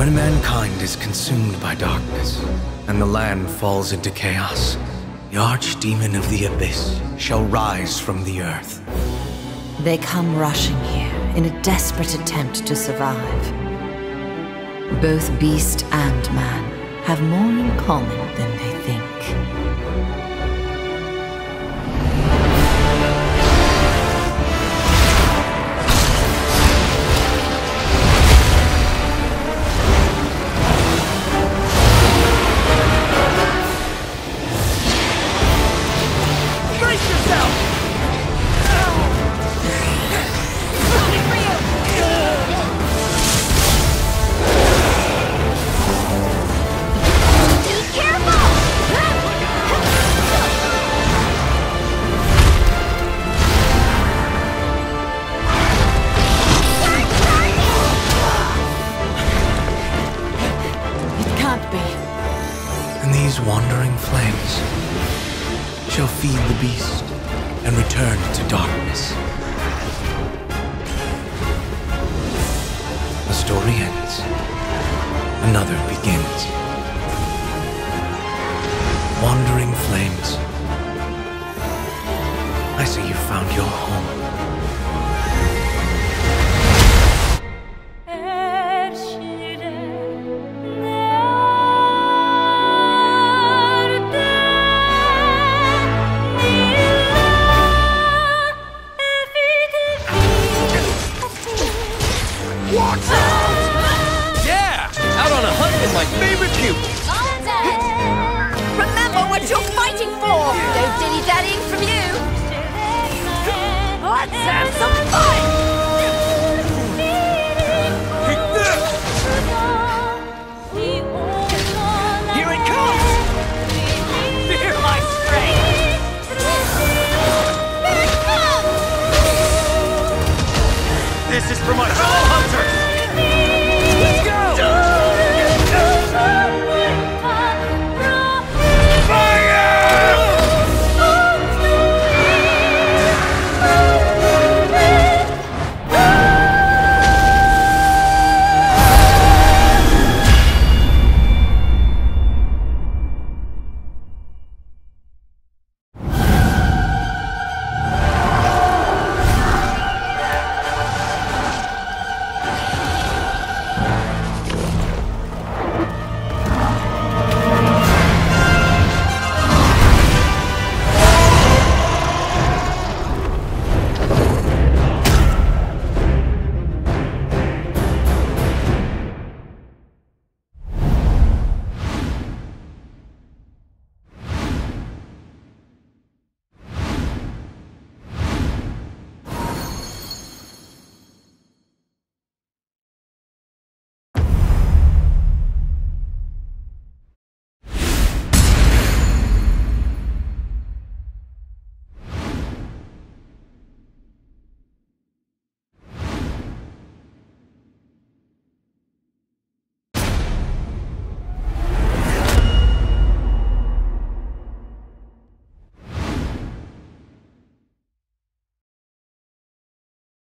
When mankind is consumed by darkness, and the land falls into chaos, the archdemon of the abyss shall rise from the earth. They come rushing here in a desperate attempt to survive. Both beast and man have more in common than can't be. And these wandering flames shall feed the beast and return to darkness. The story ends. Another begins. Wandering flames. I see you found your home. Watch out! Yeah! Out on a hunt with my favorite pupil! Remember what you're fighting for! No dilly-dallying from you! Let's have This is for my soul hunters!